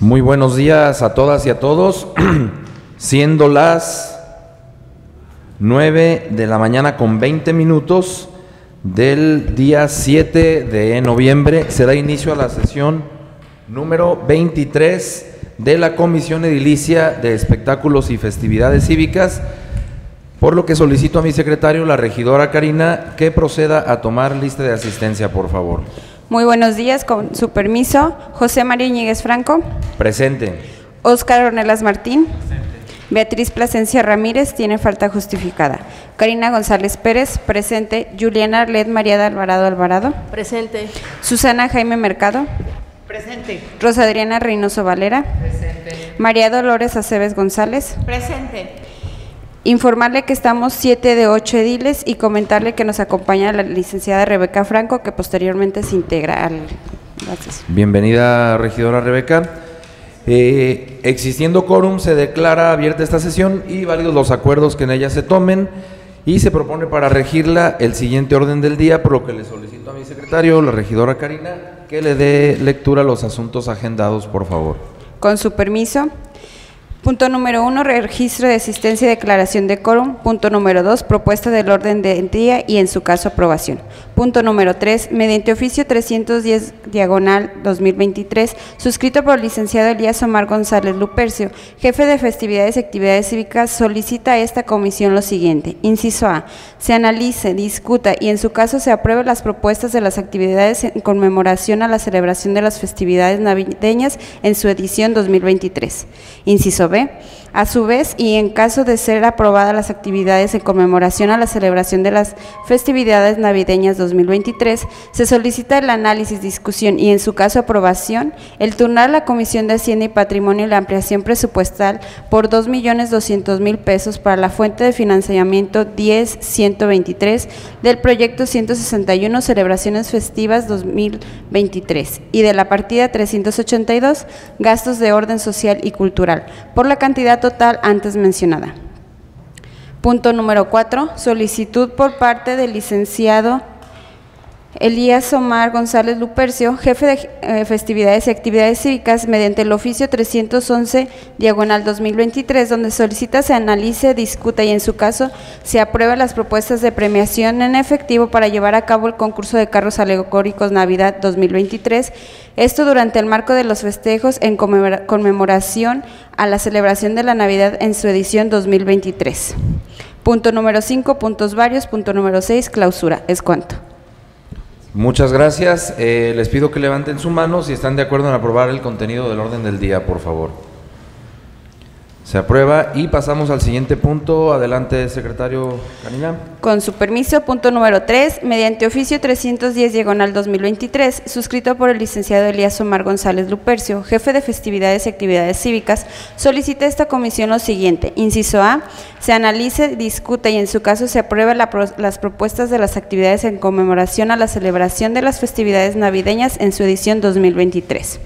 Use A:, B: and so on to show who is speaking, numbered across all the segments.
A: Muy buenos días a todas y a todos. Siendo las 9 de la mañana con 20 minutos del día 7 de noviembre, se da inicio a la sesión número 23 de la Comisión Edilicia de Espectáculos y Festividades Cívicas, por lo que solicito a mi secretario, la regidora Karina, que proceda a tomar lista de asistencia, por favor.
B: Muy buenos días, con su permiso. José María Iñiguez Franco.
A: Presente.
B: Óscar Ornelas Martín. Beatriz Plasencia Ramírez tiene falta justificada. Karina González Pérez, presente. Juliana Arlet María de Alvarado Alvarado.
C: Presente.
B: Susana Jaime Mercado.
C: Presente.
B: Rosa Adriana Reynoso Valera. Presente. María Dolores Aceves González.
C: Presente.
B: Informarle que estamos siete de ocho ediles y comentarle que nos acompaña la licenciada Rebeca Franco, que posteriormente se integra al... Gracias.
A: Bienvenida, regidora Rebeca. Eh, existiendo quórum, se declara abierta esta sesión y válidos los acuerdos que en ella se tomen y se propone para regirla el siguiente orden del día, por lo que le solicito a mi secretario, la regidora Karina, que le dé lectura a los asuntos agendados, por favor.
B: Con su permiso. Punto número uno, registro de asistencia y declaración de quórum. Punto número dos, propuesta del orden del día y en su caso aprobación. Punto número tres, mediante oficio 310 diagonal 2023, suscrito por el licenciado Elías Omar González Lupercio, jefe de festividades y actividades cívicas, solicita a esta comisión lo siguiente. Inciso A, se analice, discuta y en su caso se apruebe las propuestas de las actividades en conmemoración a la celebración de las festividades navideñas en su edición 2023. Inciso B, a su vez, y en caso de ser aprobadas las actividades en conmemoración a la celebración de las festividades navideñas 2023, se solicita el análisis, discusión y, en su caso, aprobación, el turnar la Comisión de Hacienda y Patrimonio la ampliación presupuestal por 2.200.000 pesos para la fuente de financiamiento 10.123 del proyecto 161 Celebraciones Festivas 2023 y de la partida 382 Gastos de Orden Social y Cultural por la cantidad total antes mencionada. Punto número 4. Solicitud por parte del licenciado Elías Omar González Lupercio, jefe de eh, festividades y actividades cívicas, mediante el oficio 311 diagonal 2023, donde solicita se analice, discuta y en su caso se apruebe las propuestas de premiación en efectivo para llevar a cabo el concurso de carros alegóricos Navidad 2023, esto durante el marco de los festejos en conmemoración a la celebración de la Navidad en su edición 2023. Punto número 5, puntos varios, punto número 6, clausura. Es cuanto.
A: Muchas gracias. Eh, les pido que levanten su mano si están de acuerdo en aprobar el contenido del orden del día, por favor. Se aprueba y pasamos al siguiente punto. Adelante, secretario Karina.
B: Con su permiso, punto número 3, mediante oficio 310 diagonal 2023, suscrito por el licenciado Elías Omar González Lupercio, jefe de festividades y actividades cívicas, solicita esta comisión lo siguiente. Inciso A, se analice, discuta y en su caso se apruebe la pro, las propuestas de las actividades en conmemoración a la celebración de las festividades navideñas en su edición 2023.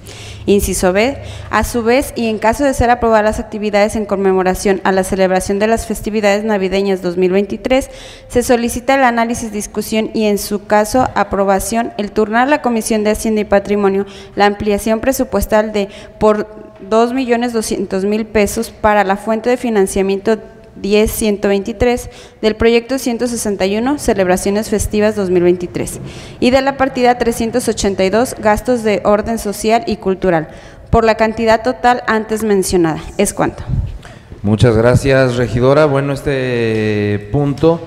B: Inciso B, a su vez y en caso de ser aprobadas las actividades en conmemoración a la celebración de las festividades navideñas 2023, se solicita el análisis, discusión y en su caso aprobación, el turnar la Comisión de Hacienda y Patrimonio la ampliación presupuestal de por 2.200.000 pesos para la fuente de financiamiento 10.123 del proyecto 161 Celebraciones Festivas 2023 y de la partida 382 Gastos de Orden Social y Cultural por la cantidad total antes mencionada. Es cuanto.
A: Muchas gracias, regidora. Bueno, este punto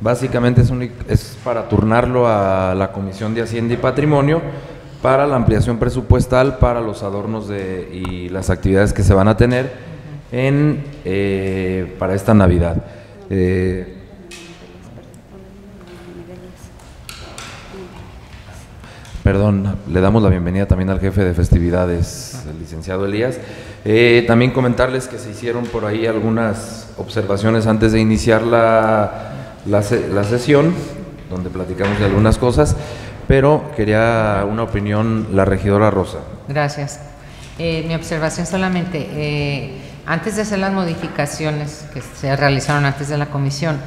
A: básicamente es, un, es para turnarlo a la Comisión de Hacienda y Patrimonio para la ampliación presupuestal para los adornos de, y las actividades que se van a tener en, eh, para esta Navidad. Eh, perdón, le damos la bienvenida también al jefe de festividades, el licenciado Elías. Eh, también comentarles que se hicieron por ahí algunas observaciones antes de iniciar la, la, sesión, donde platicamos de algunas cosas, pero quería una opinión la regidora Rosa.
D: Gracias. Mi observación solamente, antes de hacer las modificaciones que se realizaron antes de la comisión,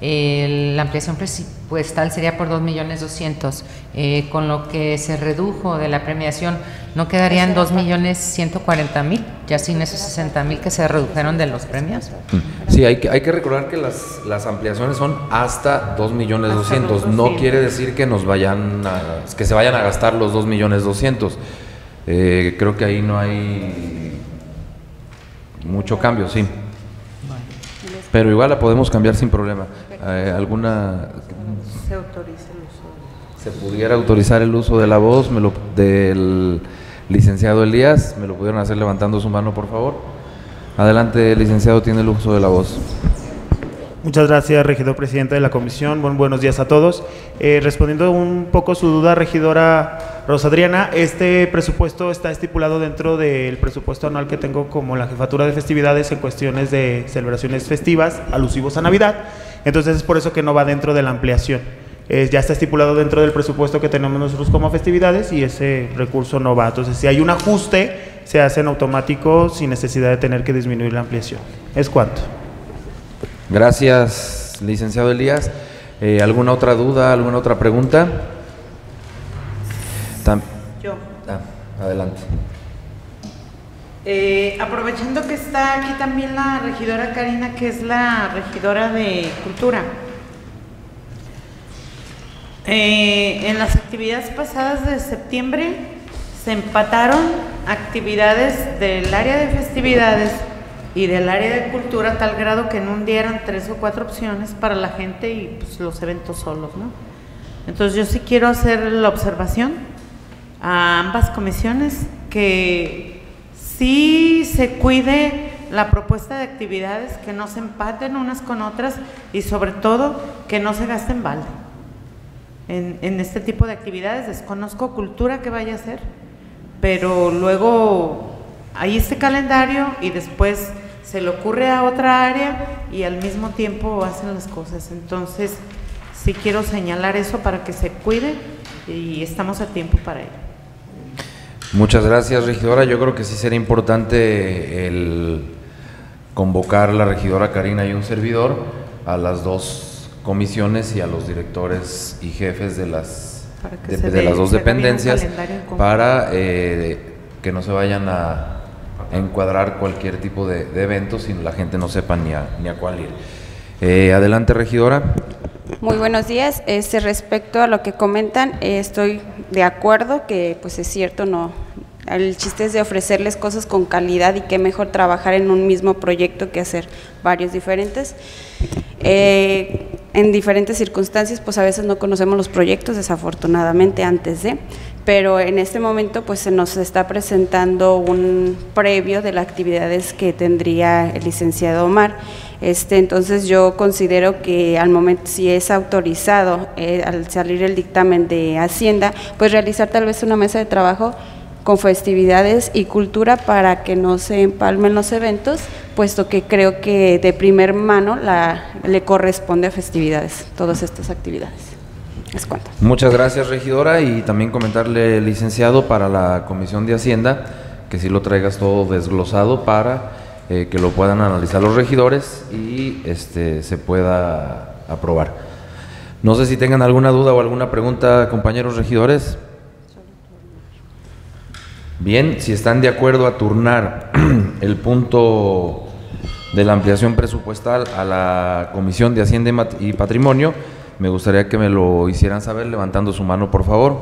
D: la ampliación presupuestal sería por 2 millones 200, eh, con lo que se redujo de la premiación, ¿no quedarían 2 millones 140 mil, ya sin esos 60 mil que se redujeron de los premios?
A: Mm. Sí, hay que, hay que recordar que las, las ampliaciones son hasta 2 millones
C: Hasta
A: 200.
C: los
A: No
C: 200.
A: quiere decir que nos vayan a, que se vayan a gastar los 2 millones 200. Eh, creo que ahí no hay mucho cambio, sí. Pero igual la podemos cambiar sin problema. Eh, ¿Alguna
C: Se autoriza el uso.
A: se pudiera autorizar el uso de la voz me lo, del licenciado Elías? ¿Me lo pudieron hacer levantando su mano, por favor? Adelante, licenciado, tiene el uso de la voz.
E: Muchas gracias, regidor presidente de la comisión. Buen, buenos días a todos. Eh, respondiendo un poco su duda, regidora Rosadriana, este presupuesto está estipulado dentro del presupuesto anual que tengo como la jefatura de festividades en cuestiones de celebraciones festivas alusivos a Navidad. Entonces es por eso que no va dentro de la ampliación. Eh, ya está estipulado dentro del presupuesto que tenemos nosotros como festividades y ese recurso no va. Entonces, si hay un ajuste, se hace en automático sin necesidad de tener que disminuir la ampliación. ¿Es cuánto?
A: Gracias, licenciado Elías. Eh, ¿Alguna otra duda, alguna otra pregunta?
C: Yo.
A: ah, adelante.
C: Eh, aprovechando que está aquí también la regidora Karina, que es la regidora de Cultura. Eh, en las actividades pasadas de septiembre se empataron actividades del área de festividades y del área de cultura a tal grado que en un día eran tres o cuatro opciones para la gente y pues, los eventos solos, ¿no? Entonces yo sí quiero hacer la observación a ambas comisiones que sí se cuide la propuesta de actividades, que no se empaten unas con otras y sobre todo que no se gaste en balde. En, este tipo de actividades desconozco cultura que vaya a hacer, pero luego hay este calendario y después se le ocurre a otra área y al mismo tiempo hacen las cosas. Entonces, sí quiero señalar eso para que se cuide y estamos a tiempo para ello.
A: Muchas gracias, regidora. Yo creo que sí sería importante el convocar a la regidora Karina y un servidor a las dos comisiones y a los directores y jefes de las, de, las dos dependencias para eh, que no se vayan a encuadrar cualquier tipo de, de evento si la gente no sepa ni a, ni a cuál ir. Eh, adelante, regidora.
B: Muy buenos días. Este, respecto a lo que comentan, eh, estoy de acuerdo que pues es cierto, no. El chiste es de ofrecerles cosas con calidad y qué mejor trabajar en un mismo proyecto que hacer varios diferentes. Eh, en diferentes circunstancias, pues a veces no conocemos los proyectos, desafortunadamente antes de, pero en este momento pues se nos está presentando un previo de las actividades que tendría el licenciado Omar. Este, entonces yo considero que al momento, si es autorizado eh, al salir el dictamen de Hacienda, pues realizar tal vez una mesa de trabajo con festividades y cultura para que no se empalmen los eventos, puesto que creo que de primer mano le corresponde a festividades, todas estas actividades. Es cuanto.
A: Muchas gracias, regidora, y también comentarle, licenciado, para la Comisión de Hacienda, que si lo traigas todo desglosado para eh, que lo puedan analizar los regidores y este se pueda aprobar. No sé si tengan alguna duda o alguna pregunta, compañeros regidores. Bien, si están de acuerdo a turnar el punto de la ampliación presupuestal a la Comisión de Hacienda y Patrimonio, me gustaría que me lo hicieran saber levantando su mano, por favor.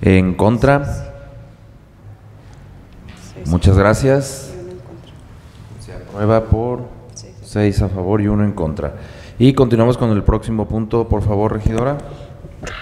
A: En contra. Muchas gracias. Se aprueba por seis a favor y uno en contra. Y continuamos con el próximo punto, por favor, regidora.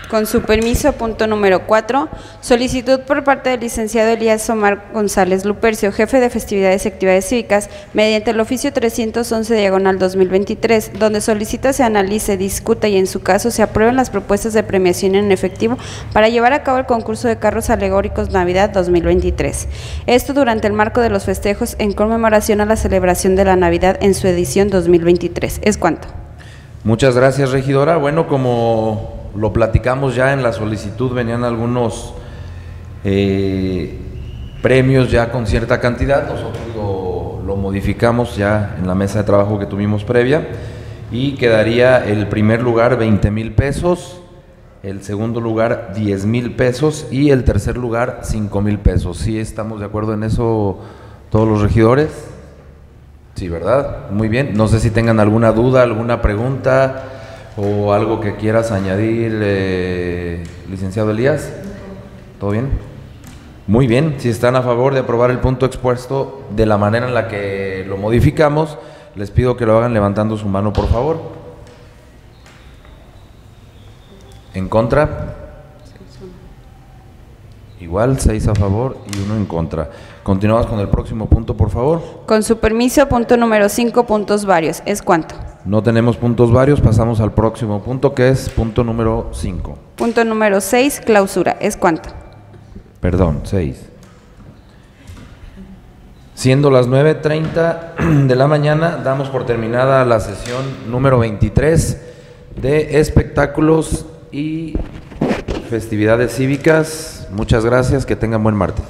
B: Con su permiso, punto número cuatro, solicitud por parte del licenciado Elías Omar González Lupercio, jefe de festividades y actividades cívicas, mediante el oficio 311 diagonal 2023, donde solicita se analice, discuta y en su caso se aprueben las propuestas de premiación en efectivo para llevar a cabo el concurso de carros alegóricos Navidad 2023. Esto durante el marco de los festejos en conmemoración a la celebración de la Navidad en su edición 2023. ¿Es cuánto?
A: Muchas gracias, regidora. Bueno, como lo platicamos ya en la solicitud, venían algunos eh, premios ya con cierta cantidad. Nosotros lo, lo modificamos ya en la mesa de trabajo que tuvimos previa y quedaría el primer lugar 20 mil pesos, el segundo lugar 10 mil pesos y el tercer lugar 5 mil pesos. ¿Sí estamos de acuerdo en eso todos los regidores? Sí, ¿verdad? Muy bien. No sé si tengan alguna duda, alguna pregunta o algo que quieras añadir, eh, licenciado Elías. ¿Todo bien? Muy bien. Si están a favor de aprobar el punto expuesto de la manera en la que lo modificamos, les pido que lo hagan levantando su mano, por favor. ¿En contra? Igual, seis a favor y uno en contra. Continuamos con el próximo punto, por favor.
B: Con su permiso, punto número 5, puntos varios. ¿Es cuánto?
A: No tenemos puntos varios, pasamos al próximo punto, que es punto número 5.
B: Punto número 6, clausura. ¿Es cuánto?
A: Perdón, 6. Siendo las 9.30 de la mañana, damos por terminada la sesión número 23 de espectáculos y festividades cívicas. Muchas gracias, que tengan buen martes.